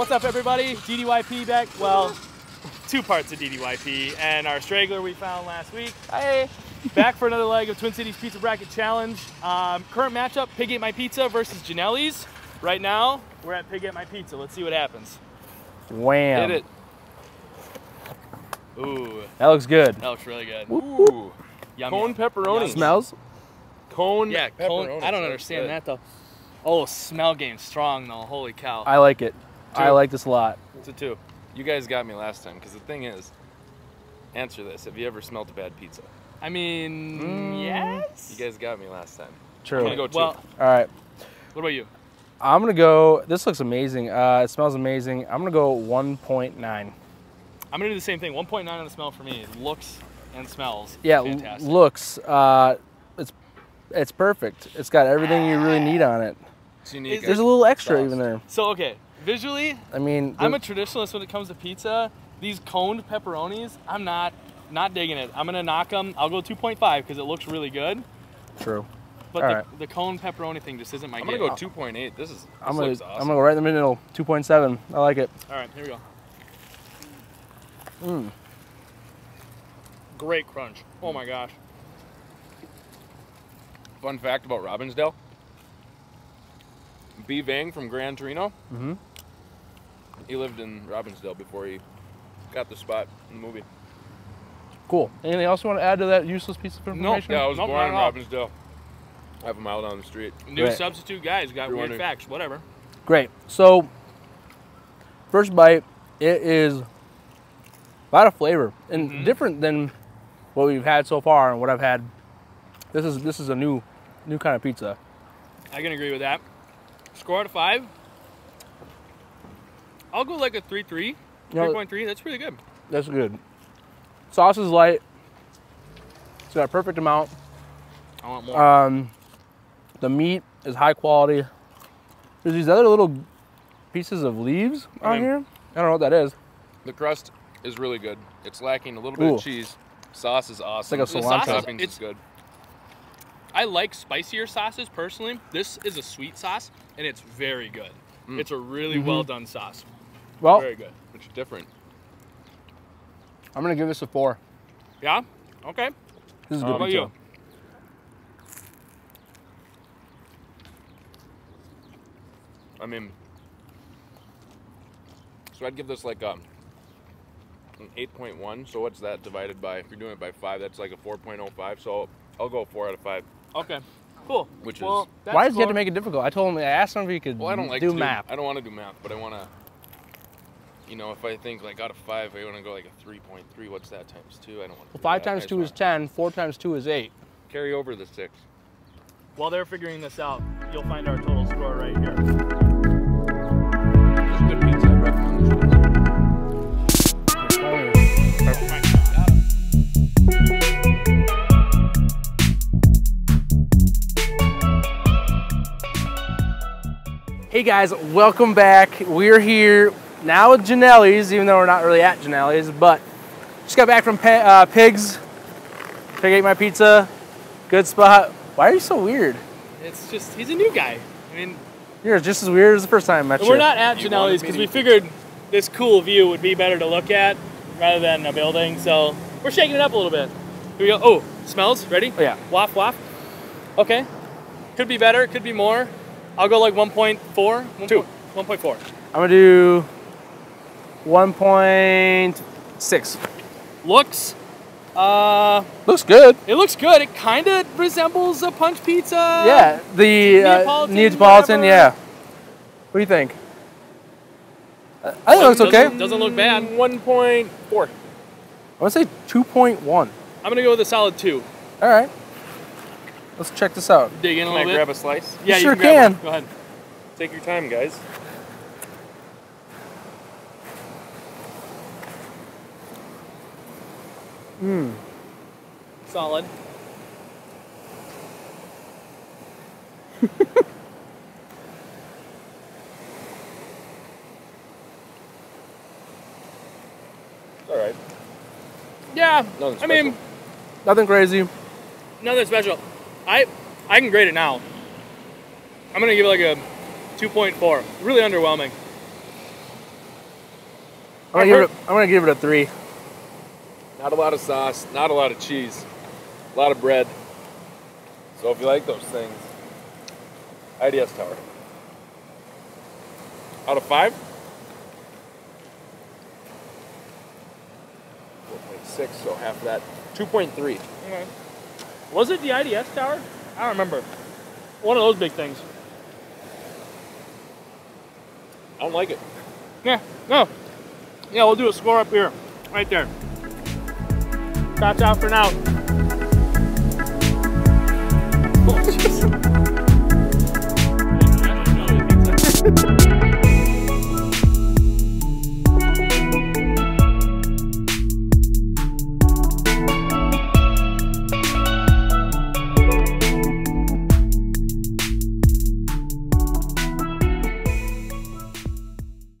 What's up, everybody? DDYP back. Well, two parts of DDYP and our straggler we found last week. Hey, back for another leg of Twin Cities Pizza Bracket Challenge. Um, current matchup: Pig Ate My Pizza versus Ginelli's. Right now, we're at Pig Ate My Pizza. Let's see what happens. Wham. Hit it. Ooh, That looks good. that looks really good. Ooh. Yum, Cone yum. pepperoni. Yum. Smells? Cone Yeah, pepperoni. cone. I don't understand that though. Oh, smell game strong though. Holy cow. I like it. I like this a lot. It's a two. You guys got me last time because the thing is, answer this: Have you ever smelled a bad pizza? I mean, Mm. yes. You guys got me last time. True. I'm gonna go two. Well, All right. what about you? I'm gonna go. This looks amazing. Uh, it smells amazing. I'm gonna go 1.9. I'm gonna do the same thing. 1.9 on the smell for me. It looks and smells Yeah, l- fantastic. looks. Uh, it's it's perfect. It's got everything you really need on it. it's unique. There's a little extra Sauce. even there. So okay, visually, I mean, I'm a traditionalist when it comes to pizza. These coned pepperonis, I'm not not digging it. I'm gonna knock them. I'll go 2.5 because it looks really good. true. But All the, right. the cone pepperoni thing just isn't my I'm gonna go 2.8. This is. This I'm gonna looks awesome. I'm gonna go right in the middle. 2.7. I like it. All right, here we go. Mmm. Great crunch. Oh my gosh. Fun fact about Robbinsdale. Bee Vang from Gran Torino. Mhm. He lived in Robbinsdale before he got the spot in the movie. Cool. Anything else you want to add to that useless piece of information? No, yeah, I was Nope, born in not at all. Robbinsdale. I have a mile down the street. New Right. substitute guys got You're weird wondering. facts. Whatever. Great. So, first bite, it is a lot of flavor and Mhm. different than what we've had so far and what I've had. This is this is a new new kind of pizza. I can agree with that. Score out of five. I'll go like a 3-3. You know, 3.3. That's pretty good. that's good. Sauce is light. It's got a perfect amount. I want more. Um, the meat is high quality. There's these other little pieces of leaves on mean- here. I don't know what that is. The crust is really good. It's lacking a little bit Ooh. of cheese. Sauce is awesome. like a The sauce cilantro. is- it's- is good. I like spicier sauces personally. This is a sweet sauce, and it's very good. Mm. It's a really Mhm. well done sauce. Well, Very good. It's different. I'm gonna give this a four. Yeah. Okay. This is good How about you? I mean, so I'd give this like um, an 8.1. So what's that divided by? If you're doing it by five, that's like a 4.05. So I'll go four out of five. Okay. Cool. Which well, is- Why does he have to make it difficult? I told him I asked him if he could Well, I don't like do to math. I don't want to do math, but I want to. You know, if I think like out of five, I want to go like a 3.3. What's that times two? I don't want. Well, five times two is ten. Four times two is eight. Carry over the six. While they're figuring this out, you'll find our total score right here. This is good pizza. I recommend this one. My God. Hey guys, welcome back. We're here now with Ginelli's, even though we're not really at Ginelli's, but just got back from Pe- uh, Pigs. Pig ate my pizza. Good spot. Why are you so weird? It's just he's a new guy. I mean, You're just as weird as the first time I met you. we're not at You Ginelli's because we figured this cool view would be better to look at rather than a building. So we're shaking it up a little bit. Here we go. Oh, smells. Ready? Oh, yeah. Waft, waft. Okay. Could be better. Could be more. I'll go like 1.4. Two. 1.4. I'm gonna do 1.6. Looks. Uh, Looks good. it looks good. It kind of resembles a punch pizza. yeah, the uh, Neapolitan, Neapolitan, yeah. What do you think? I think it looks okay. Doesn't, doesn't look bad. 1.4. I would say 2.1. I'm gonna go with a solid two. All right. Let's check this out. Dig in a Can I bit. grab a slice? yeah, You sure can. can. Go ahead. Take your time, guys. Mmm. Solid. All right. Yeah. I mean. Nothing crazy. nothing special. I I can grade it now. I'm gonna give it like a 2.4. Really underwhelming. I'm gonna, give it, I'm gonna give it a three. Not a lot of sauce, not a lot of cheese, a lot of bread. So if you like those things, IDS Tower. Out of five? 4.6, so half of that. 2.3. Okay. Was it the IDS tower? I don't remember. One of those big things. I don't like it. Yeah, no. Yeah, we'll do a score up here. Right there. That's out for now.